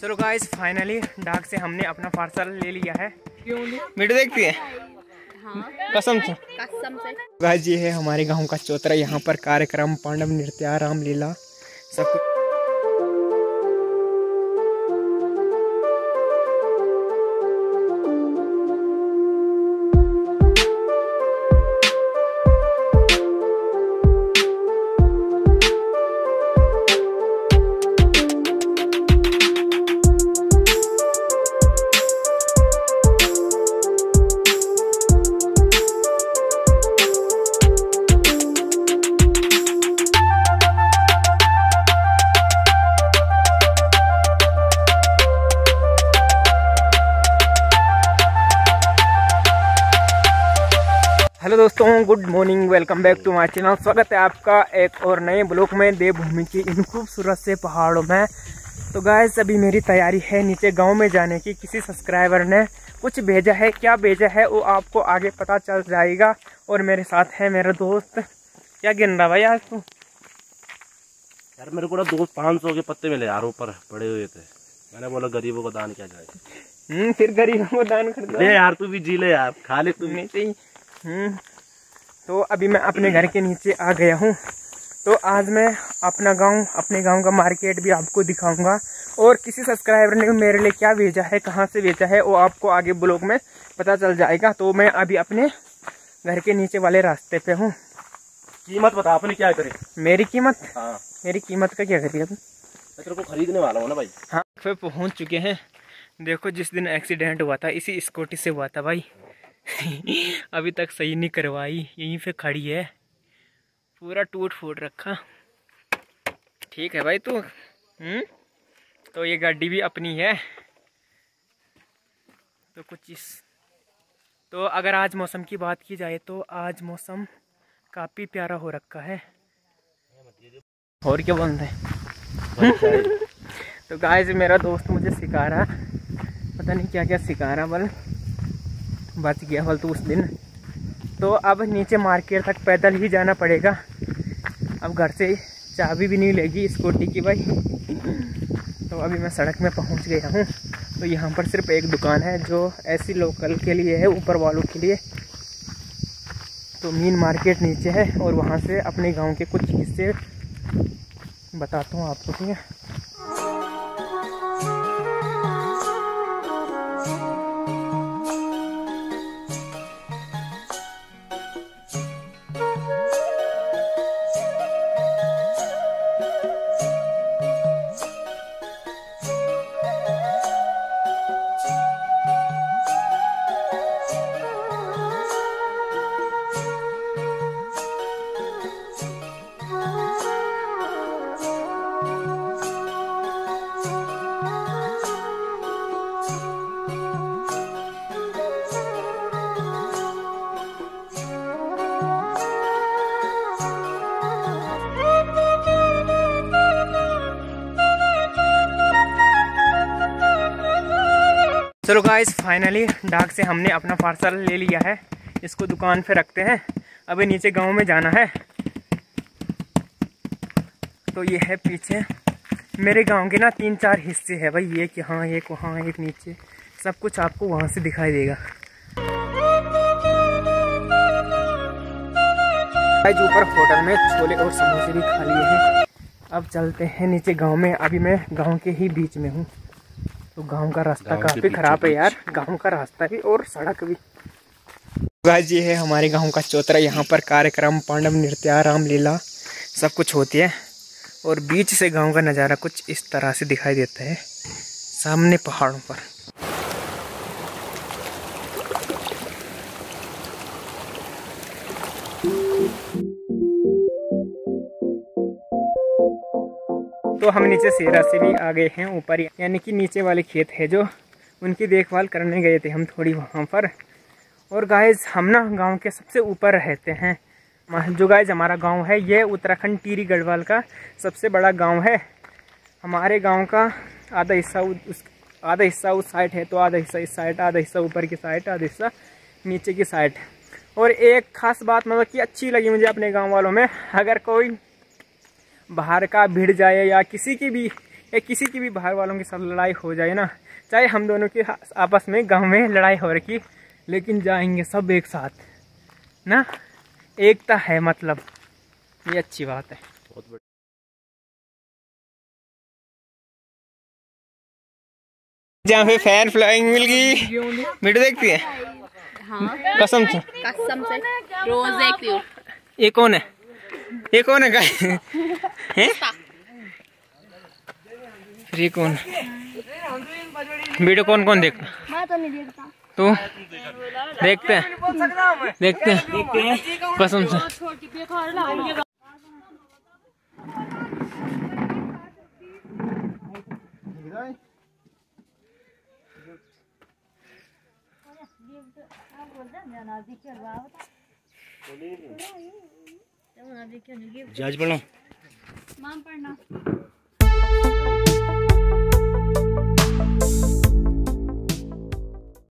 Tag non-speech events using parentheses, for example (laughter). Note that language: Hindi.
चलो गाइस फाइनली डाक से हमने अपना पार्सल ले लिया है। वीडियो देखती है? कसम से। कसम से। गाइस ये है हमारे गाँव का चौतरा यहाँ पर कार्यक्रम पांडव नृत्य रामलीला सब कुछ। हेलो दोस्तों good morning welcome back to my channel. स्वागत है आपका एक और नए ब्लॉक में देवभूमि की इन खूबसूरत से पहाड़ों में। तो गाइस अभी मेरी तैयारी है नीचे गाँव में जाने की। किसी सब्सक्राइबर ने कुछ भेजा है क्या भेजा है वो आपको आगे पता चल जाएगा। और मेरे साथ है मेरा दोस्त। क्या गिन रहा भाई आज तू? यार मेरे को ना दोस्त पाँच सौ के पत्ते मिले यार ऊपर पड़े हुए थे। मैंने बोला गरीबों को दान किया जाए। हम्म, फिर गरीबों को दान कर दो। यार तू भी जी ले यार खा ले तू ही हम्म, तो अभी मैं अपने घर के नीचे आ गया हूँ। तो आज मैं अपना गाँव अपने गाँव का मार्केट भी आपको दिखाऊँगा। और किसी सब्सक्राइबर ने मेरे लिए क्या भेजा है कहाँ से भेजा है वो आपको आगे ब्लॉग में पता चल जाएगा। तो मैं अभी अपने घर के नीचे वाले रास्ते पे हूँ। कीमत बता आपने क्या करे? मेरी कीमत? हाँ। मेरी कीमत का क्या करिए तुम तेरे को खरीदने वाला हूँ ना भाई। हाँ। पे पहुँच चुके हैं। देखो जिस दिन एक्सीडेंट हुआ था इसी स्कूटी से हुआ था भाई। अभी तक सही नहीं करवाई, यहीं पे खड़ी है। पूरा टूट फूट रखा। ठीक है भाई तू हम्म? तो ये गाड़ी भी अपनी है। तो कुछ इस तो अगर आज मौसम की बात की जाए तो आज मौसम काफ़ी प्यारा हो रखा है। और क्या बोलते हैं? (laughs) तो गाइस मेरा दोस्त मुझे सिखा रहा। पता नहीं क्या क्या सिखा रहा, बल। बच गया बल तो उस दिन। तो अब नीचे मार्केट तक पैदल ही जाना पड़ेगा। अब घर से चाबी भी नहीं लेगी स्कूटी की भाई। तो अभी मैं सड़क में पहुँच गया हूँ। तो यहाँ पर सिर्फ़ एक दुकान है जो ऐसी लोकल के लिए है, ऊपर वालों के लिए। तो मीन मार्केट नीचे है और वहाँ से अपने गाँव के कुछ हिस्से बताता हूँ आपको, ठीक है? चलो गाइस फाइनली डाक से हमने अपना पार्सल ले लिया है। इसको दुकान पे रखते हैं। अभी नीचे गाँव में जाना है। तो ये है पीछे। मेरे गाँव के ना तीन चार हिस्से है भाई। एक यहाँ, एक वहाँ, एक नीचे। सब कुछ आपको वहाँ से दिखाई देगा। गाइस ऊपर होटल में छोले और समोसे भी खा लिए हैं। अब चलते हैं नीचे गाँव में। अभी मैं गाँव के ही बीच में हूँ। तो गाँव का रास्ता काफ़ी खराब है यार गाँव का रास्ता भी और सड़क भी। गाइस ये है हमारे गाँव का चौतरा। यहाँ पर कार्यक्रम पांडव नृत्य रामलीला सब कुछ होती है। और बीच से गाँव का नज़ारा कुछ इस तरह से दिखाई देता है सामने पहाड़ों पर। तो हम नीचे सेरा से भी आ गए हैं, ऊपर यानी कि नीचे वाले खेत है जो उनकी देखभाल करने गए थे हम थोड़ी वहाँ पर। और गाइस हम ना गाँव के सबसे ऊपर रहते हैं। जो गाइस हमारा गाँव है, ये उत्तराखंड टीरी गढ़वाल का सबसे बड़ा गाँव है। हमारे गाँव का आधा हिस्सा उस आधा हिस्सा उस साइड है तो आधा हिस्सा इस साइड आधा हिस्सा ऊपर की साइड आधा हिस्सा नीचे की साइड और एक खास बात मतलब कि अच्छी लगी मुझे अपने गाँव वालों में। अगर कोई बाहर का भिड़ जाए या किसी की भी या किसी की भी बाहर वालों के साथ लड़ाई हो जाए ना चाहे हम दोनों की आपस में गाँव में लड़ाई हो रखी लेकिन जाएँगे सब एक साथ ना? एकता है मतलब ये अच्छी बात है। बहुत बढ़िया। जहाँ पे फ़ैन फ्लाइंग मिल गई वीडियो देखती है? हाँ। कसम से। कसम से। रोज देखती हूँ। ये कौन है? ये कौन है गाय? हैं? फिर ये कौन? वीडियो कौन कौन देखता मैं तो? नहीं देखता तू देखते हैं। देखते हैं। कसम से। जज पढ़ना माम पढ़ना।